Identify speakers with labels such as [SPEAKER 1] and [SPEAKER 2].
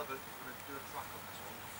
[SPEAKER 1] Oliver is going to do a track on this one.